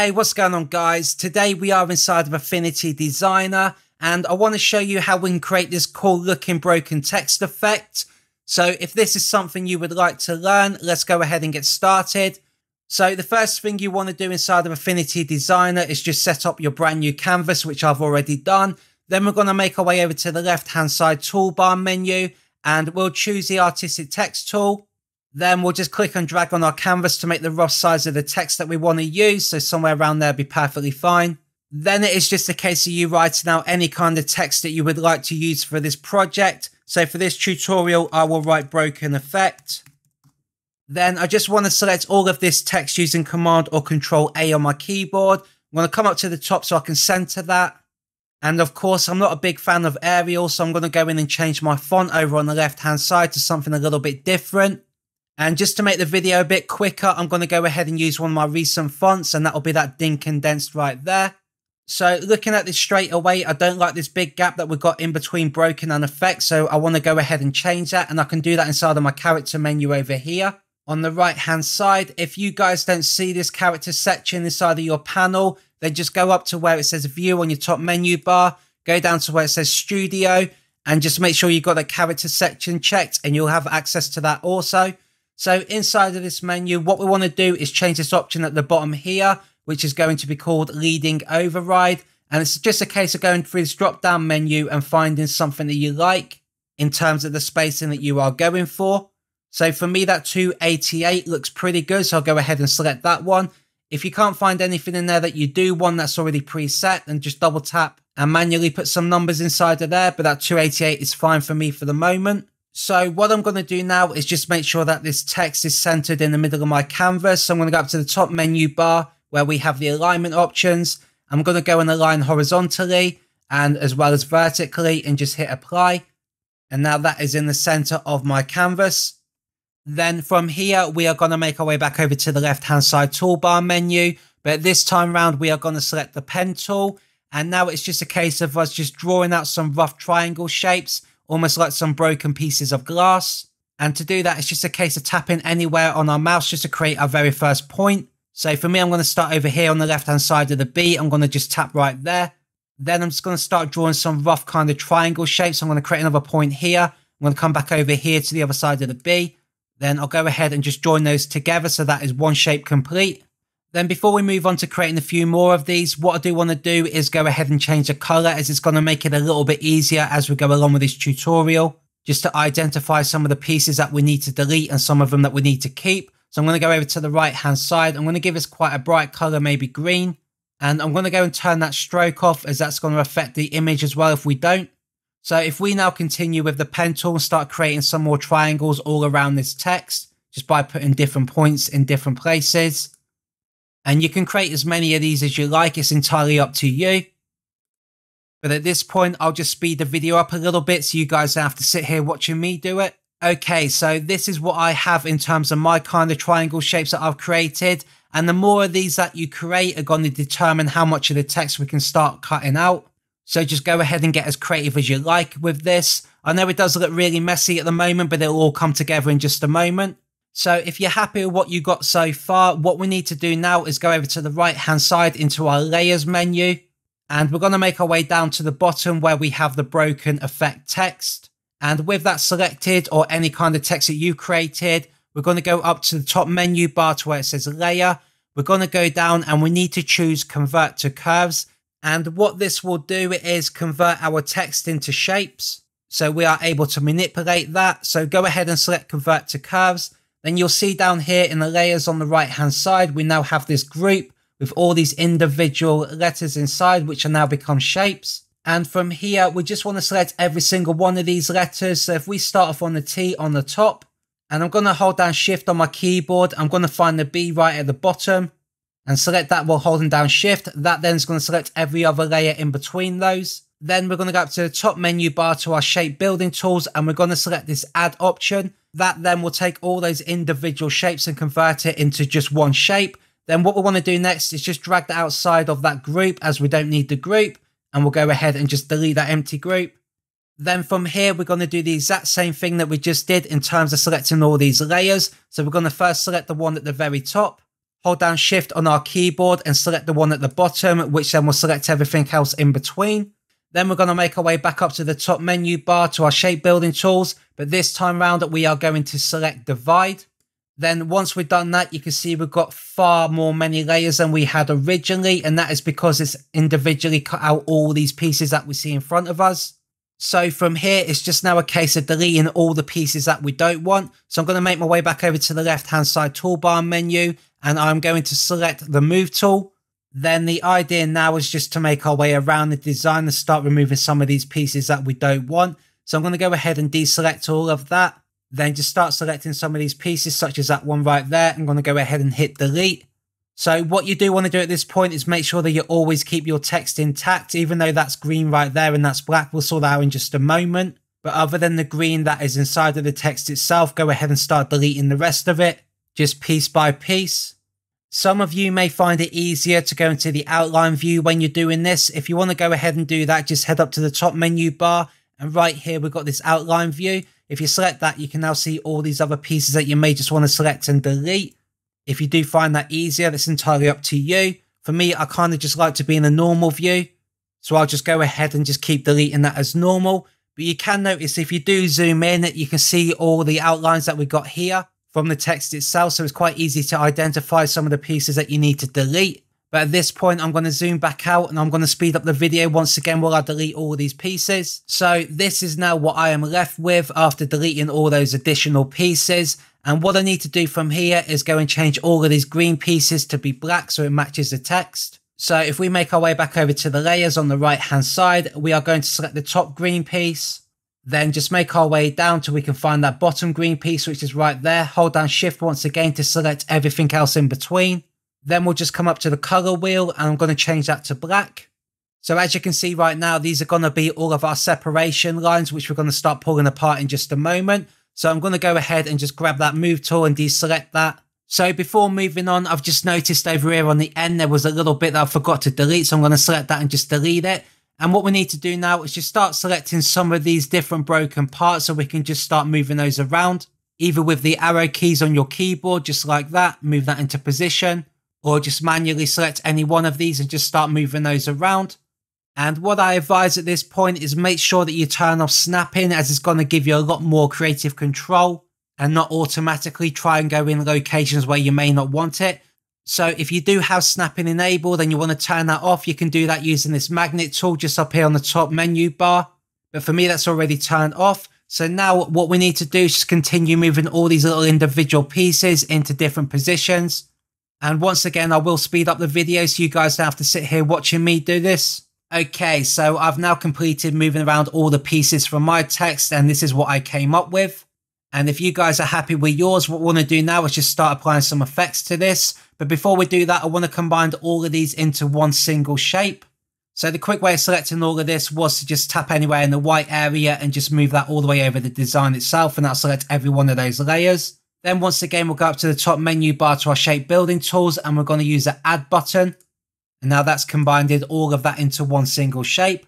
Hey, what's going on guys? Today we are inside of Affinity Designer and I want to show you how we can create this cool looking broken text effect. So if this is something you would like to learn, let's go ahead and get started. So the first thing you want to do inside of Affinity Designer is just set up your brand new canvas, which I've already done. Then we're going to make our way over to the left hand side toolbar menu and we'll choose the artistic text tool. Then we'll just click and drag on our canvas to make the rough size of the text that we want to use. So somewhere around there be perfectly fine. Then it is just a case of you writing out any kind of text that you would like to use for this project. So for this tutorial, I will write broken effect. Then I just want to select all of this text using Command or Control A on my keyboard. I'm going to come up to the top so I can center that. And of course, I'm not a big fan of Arial, so I'm going to go in and change my font over on the left hand side to something a little bit different. And just to make the video a bit quicker, I'm going to go ahead and use one of my recent fonts, and that'll be that DIN condensed right there. So looking at this straight away, I don't like this big gap that we've got in between broken and effect. So I want to go ahead and change that. And I can do that inside of my character menu over here. On the right hand side, if you guys don't see this character section inside of your panel, then just go up to where it says view on your top menu bar, go down to where it says studio, and just make sure you've got the character section checked and you'll have access to that also. So inside of this menu, what we want to do is change this option at the bottom here, which is going to be called leading override. And it's just a case of going through this drop down menu and finding something that you like in terms of the spacing that you are going for. So for me, that 288 looks pretty good. So I'll go ahead and select that one. If you can't find anything in there that you do want that's already preset, then just double tap and manually put some numbers inside of there. But that 288 is fine for me for the moment. So what I'm going to do now is just make sure that this text is centered in the middle of my canvas. So I'm going to go up to the top menu bar where we have the alignment options. I'm going to go and align horizontally and as well as vertically and just hit apply. And now that is in the center of my canvas. Then from here, we are going to make our way back over to the left hand side toolbar menu. But this time around, we are going to select the pen tool. And now it's just a case of us just drawing out some rough triangle shapes almost like some broken pieces of glass. And to do that, it's just a case of tapping anywhere on our mouse just to create our very first point. So for me, I'm going to start over here on the left-hand side of the B. I'm going to just tap right there. Then I'm just going to start drawing some rough kind of triangle shapes. I'm going to create another point here. I'm going to come back over here to the other side of the B. Then I'll go ahead and just join those together. So that is one shape complete. Then before we move on to creating a few more of these, what I do want to do is go ahead and change the color as it's going to make it a little bit easier as we go along with this tutorial, just to identify some of the pieces that we need to delete and some of them that we need to keep. So I'm going to go over to the right hand side. I'm going to give this quite a bright color, maybe green. And I'm going to go and turn that stroke off as that's going to affect the image as well if we don't. So if we now continue with the pen tool and start creating some more triangles all around this text, just by putting different points in different places. And you can create as many of these as you like. It's entirely up to you. But at this point, I'll just speed the video up a little bit so you guys have to sit here watching me do it. Okay, so this is what I have in terms of my kind of triangle shapes that I've created. And the more of these that you create are going to determine how much of the text we can start cutting out. So just go ahead and get as creative as you like with this. I know it does look really messy at the moment, but it'll all come together in just a moment. So if you're happy with what you got so far, what we need to do now is go over to the right hand side into our layers menu. And we're going to make our way down to the bottom where we have the broken effect text. And with that selected or any kind of text that you created, we're going to go up to the top menu bar to where it says layer. We're going to go down and we need to choose convert to curves. And what this will do is convert our text into shapes. So we are able to manipulate that. So go ahead and select convert to curves. Then you'll see down here in the layers on the right hand side, we now have this group with all these individual letters inside, which are now become shapes. And from here, we just want to select every single one of these letters. So if we start off on the T on the top, and I'm going to hold down shift on my keyboard, I'm going to find the B right at the bottom and select that while holding down shift. That then is going to select every other layer in between those. Then we're going to go up to the top menu bar to our shape building tools and we're going to select this add option. That then will take all those individual shapes and convert it into just one shape. Then what we want to do next is just drag that outside of that group as we don't need the group. And we'll go ahead and just delete that empty group. Then from here, we're going to do the exact same thing that we just did in terms of selecting all these layers. So we're going to first select the one at the very top. hold down shift on our keyboard and select the one at the bottom, which then will select everything else in between. Then we're going to make our way back up to the top menu bar to our shape building tools, but this time around that we are going to select divide. Then once we've done that, you can see we've got far more many layers than we had originally, and that is because it's individually cut out all these pieces that we see in front of us. So from here, it's just now a case of deleting all the pieces that we don't want. So I'm going to make my way back over to the left-hand side toolbar menu, and I'm going to select the Move tool. Then the idea now is just to make our way around the design and start removing some of these pieces that we don't want. So I'm going to go ahead and deselect all of that. Then just start selecting some of these pieces, such as that one right there. I'm going to go ahead and hit delete. So what you do want to do at this point is make sure that you always keep your text intact, even though that's green right there and that's black. We'll sort that out in just a moment. But other than the green that is inside of the text itself, go ahead and start deleting the rest of it, just piece by piece. Some of you may find it easier to go into the outline view when you're doing this. If you want to go ahead and do that, just head up to the top menu bar and right here we've got this outline view. If you select that, you can now see all these other pieces that you may just want to select and delete. If you do find that easier, that's entirely up to you. For me, I kind of just like to be in a normal view. So I'll just go ahead and just keep deleting that as normal. But you can notice if you do zoom in, you can see all the outlines that we've got here from the text itself. So it's quite easy to identify some of the pieces that you need to delete. But at this point, I'm going to zoom back out and I'm going to speed up the video once again while I delete all these pieces. So this is now what I am left with after deleting all those additional pieces. And what I need to do from here is go and change all of these green pieces to be black so it matches the text. So if we make our way back over to the layers on the right hand side, we are going to select the top green piece. Then just make our way down till we can find that bottom green piece, which is right there. Hold down shift once again to select everything else in between. Then we'll just come up to the color wheel and I'm going to change that to black. So as you can see right now, these are going to be all of our separation lines, which we're going to start pulling apart in just a moment. So I'm going to go ahead and just grab that move tool and deselect that. So before moving on, I've just noticed over here on the end, there was a little bit that I forgot to delete. So I'm going to select that and just delete it. And what we need to do now is just start selecting some of these different broken parts so we can just start moving those around. Either with the arrow keys on your keyboard, just like that, move that into position or just manually select any one of these and just start moving those around. And what I advise at this point is make sure that you turn off snapping as it's going to give you a lot more creative control and not automatically try and go in locations where you may not want it. So if you do have snapping enabled and you want to turn that off, you can do that using this magnet tool just up here on the top menu bar. But for me, that's already turned off. So now what we need to do is just continue moving all these little individual pieces into different positions. And once again, I will speed up the video so you guys don't have to sit here watching me do this. Okay, so I've now completed moving around all the pieces from my text and this is what I came up with. And if you guys are happy with yours, what we want to do now is just start applying some effects to this. But before we do that, I want to combine all of these into one single shape. So the quick way of selecting all of this was to just tap anywhere in the white area and just move that all the way over the design itself and that'll select every one of those layers. Then once again, we'll go up to the top menu bar to our shape building tools and we're going to use the add button. And now that's combined all of that into one single shape.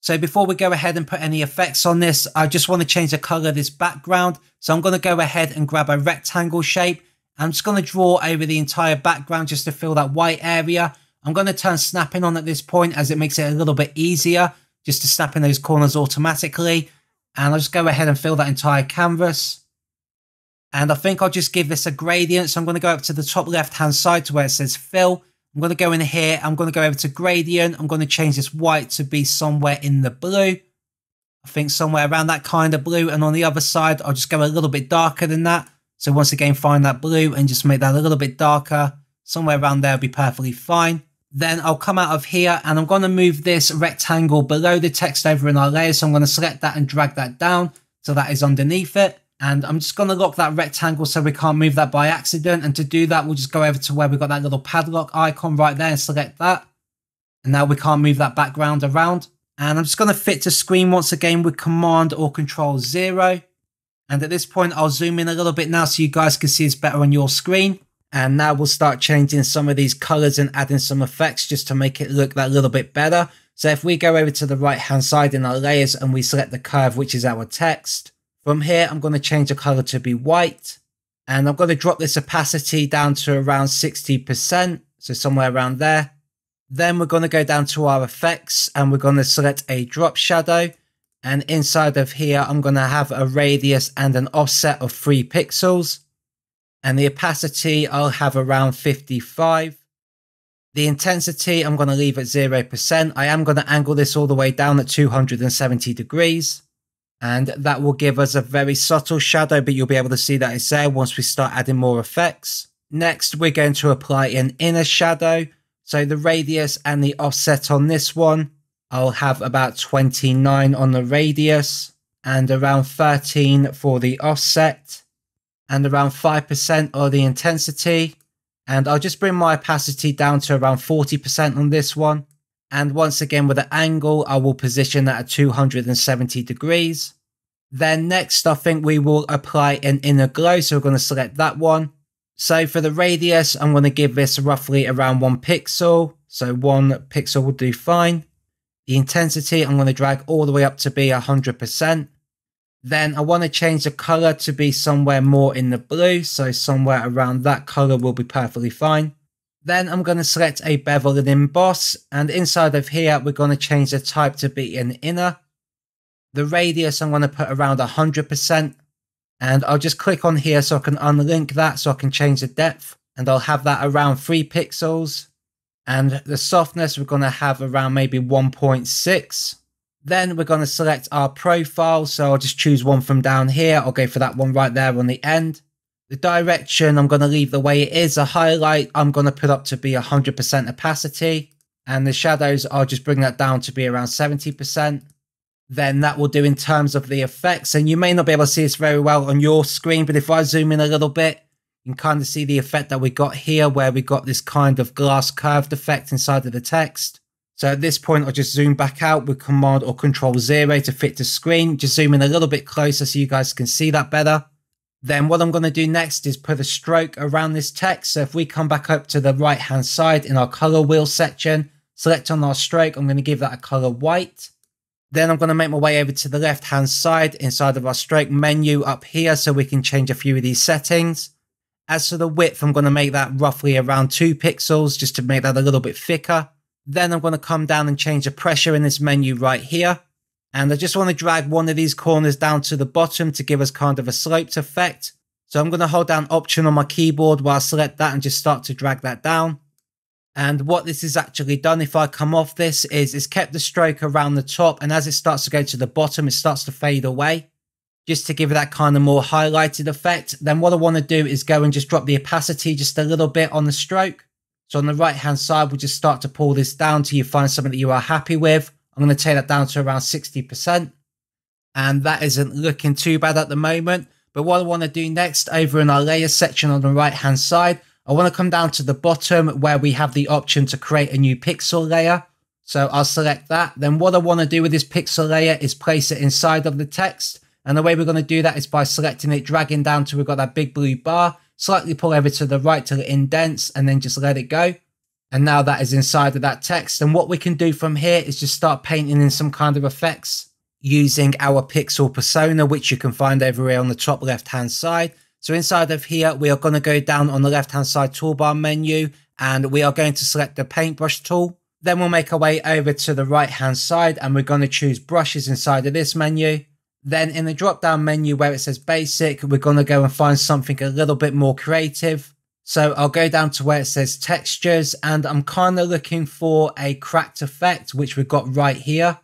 So before we go ahead and put any effects on this, I just want to change the color of this background. So I'm going to go ahead and grab a rectangle shape. I'm just going to draw over the entire background just to fill that white area. I'm going to turn snapping on at this point as it makes it a little bit easier just to snap in those corners automatically. And I'll just go ahead and fill that entire canvas. And I think I'll just give this a gradient. So I'm going to go up to the top left hand side to where it says fill. I'm going to go in here. I'm going to go over to gradient. I'm going to change this white to be somewhere in the blue. I think somewhere around that kind of blue. And on the other side, I'll just go a little bit darker than that. So once again, find that blue and just make that a little bit darker. Somewhere around there will be perfectly fine. Then I'll come out of here and I'm going to move this rectangle below the text over in our layer. So I'm going to select that and drag that down. So that is underneath it. And I'm just going to lock that rectangle so we can't move that by accident. And to do that, we'll just go over to where we've got that little padlock icon right there and select that. And now we can't move that background around. And I'm just going to fit to screen once again with Command or Control 0. And at this point, I'll zoom in a little bit now so you guys can see it's better on your screen. And now we'll start changing some of these colors and adding some effects just to make it look that little bit better. So if we go over to the right hand side in our layers and we select the curve, which is our text, from here, I'm going to change the color to be white. And I'm going to drop this opacity down to around 60%. So somewhere around there. Then we're going to go down to our effects and we're going to select a drop shadow. And inside of here, I'm going to have a radius and an offset of three pixels. And the opacity, I'll have around 55. The intensity, I'm going to leave at 0%. I am going to angle this all the way down at 270 degrees. And that will give us a very subtle shadow, but you'll be able to see that it's there once we start adding more effects. Next, we're going to apply an inner shadow. So the radius and the offset on this one, I'll have about 29 on the radius and around 13 for the offset and around 5% of the intensity. And I'll just bring my opacity down to around 40% on this one. And once again, with the angle, I will position that at 270 degrees. Then next, I think we will apply an inner glow. So we're going to select that one. So for the radius, I'm going to give this roughly around one pixel. So one pixel will do fine. The intensity, I'm going to drag all the way up to be 100%. Then I want to change the color to be somewhere more in the blue. So somewhere around that color will be perfectly fine. Then I'm going to select a bevel and emboss. And inside of here, we're going to change the type to be an inner. The radius, I'm going to put around 100%. And I'll just click on here so I can unlink that so I can change the depth. And I'll have that around 3 pixels. And the softness, we're going to have around maybe 1.6. Then we're going to select our profile. So I'll just choose one from down here. I'll go for that one right there on the end. The direction, I'm going to leave the way it is. A highlight, I'm going to put up to be 100% opacity. And the shadows, I'll just bring that down to be around 70% then that will do in terms of the effects. And you may not be able to see this very well on your screen, but if I zoom in a little bit, you can kind of see the effect that we got here, where we got this kind of glass curved effect inside of the text. So at this point, I'll just zoom back out with Command or Control Zero to fit the screen. Just zoom in a little bit closer so you guys can see that better. Then what I'm going to do next is put a stroke around this text. So if we come back up to the right hand side in our color wheel section, select on our stroke, I'm going to give that a color white. Then I'm going to make my way over to the left hand side inside of our stroke menu up here so we can change a few of these settings. As for the width, I'm going to make that roughly around 2 pixels just to make that a little bit thicker. Then I'm going to come down and change the pressure in this menu right here. And I just want to drag one of these corners down to the bottom to give us kind of a sloped effect. So I'm going to hold down Option on my keyboard while I select that and just start to drag that down. And what this is actually done, if I come off this, is it's kept the stroke around the top. And as it starts to go to the bottom, it starts to fade away. Just to give it that kind of more highlighted effect. Then what I want to do is go and just drop the opacity just a little bit on the stroke. So on the right hand side, we'll just start to pull this down till you find something that you are happy with. I'm going to take that down to around 60%. And that isn't looking too bad at the moment. But what I want to do next over in our layer section on the right hand side, I want to come down to the bottom where we have the option to create a new pixel layer. So I'll select that. Then what I want to do with this pixel layer is place it inside of the text. And the way we're going to do that is by selecting it, dragging down till we've got that big blue bar, slightly pull over to the right till it indents and then just let it go. And now that is inside of that text. And what we can do from here is just start painting in some kind of effects using our pixel persona, which you can find over here on the top left hand side. So inside of here, we are going to go down on the left hand side toolbar menu and we are going to select the paintbrush tool. Then we'll make our way over to the right hand side and we're going to choose brushes inside of this menu. Then in the drop down menu where it says basic, we're going to go and find something a little bit more creative. So I'll go down to where it says textures and I'm kind of looking for a cracked effect, which we've got right here.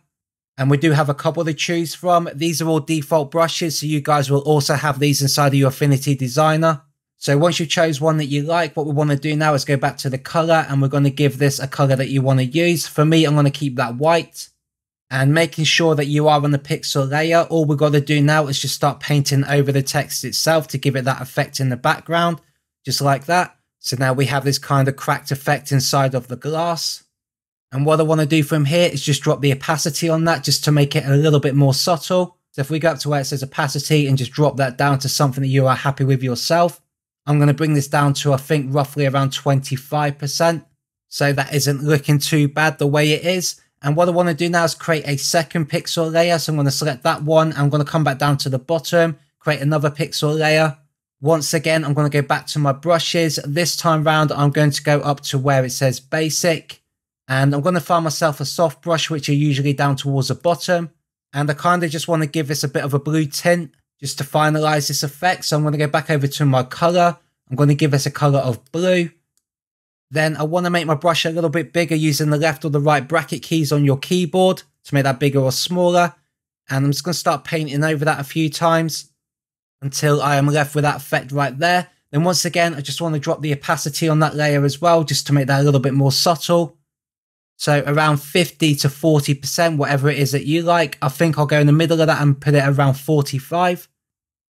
And we do have a couple to choose from. These are all default brushes, so you guys will also have these inside of your Affinity Designer. So once you chose one that you like, what we want to do now is go back to the color and we're going to give this a color that you want to use. For me, I'm going to keep that white and making sure that you are on the pixel layer. All we've got to do now is just start painting over the text itself to give it that effect in the background, just like that. So now we have this kind of cracked effect inside of the glass. And what I want to do from here is just drop the opacity on that just to make it a little bit more subtle. So if we go up to where it says opacity and just drop that down to something that you are happy with yourself, I'm going to bring this down to, I think, roughly around 25%. So that isn't looking too bad the way it is. And what I want to do now is create a second pixel layer. So I'm going to select that one. I'm going to come back down to the bottom, create another pixel layer. Once again, I'm going to go back to my brushes. This time round, I'm going to go up to where it says basic. And I'm going to find myself a soft brush, which are usually down towards the bottom. And I kind of just want to give this a bit of a blue tint just to finalize this effect. So I'm going to go back over to my color. I'm going to give this a color of blue. Then I want to make my brush a little bit bigger using the left or the right bracket keys on your keyboard to make that bigger or smaller. And I'm just going to start painting over that a few times until I am left with that effect right there. Then once again, I just want to drop the opacity on that layer as well, just to make that a little bit more subtle. So around 50 to 40%, whatever it is that you like. I think I'll go in the middle of that and put it around 45.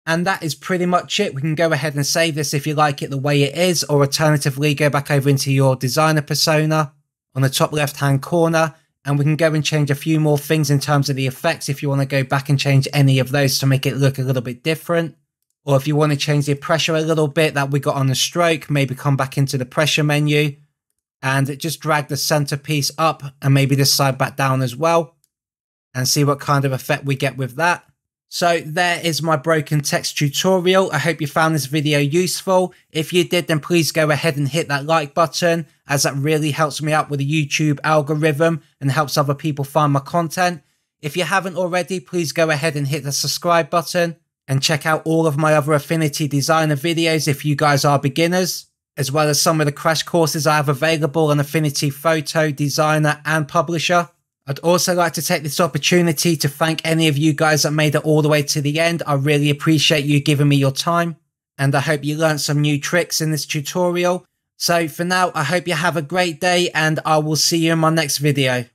And that is pretty much it. We can go ahead and save this if you like it the way it is, or alternatively, go back over into your designer persona on the top left hand corner. And we can go and change a few more things in terms of the effects if you want to go back and change any of those to make it look a little bit different. Or if you want to change the pressure a little bit that we got on the stroke, maybe come back into the pressure menu and just drag the centerpiece up and maybe this side back down as well and see what kind of effect we get with that. So there is my broken text tutorial. I hope you found this video useful. If you did, then please go ahead and hit that like button as that really helps me out with the YouTube algorithm and helps other people find my content. If you haven't already, please go ahead and hit the subscribe button and check out all of my other Affinity Designer videos if you guys are beginners as well as some of the crash courses I have available on Affinity Photo, Designer and Publisher. I'd also like to take this opportunity to thank any of you guys that made it all the way to the end. I really appreciate you giving me your time and I hope you learned some new tricks in this tutorial. So for now, I hope you have a great day and I will see you in my next video.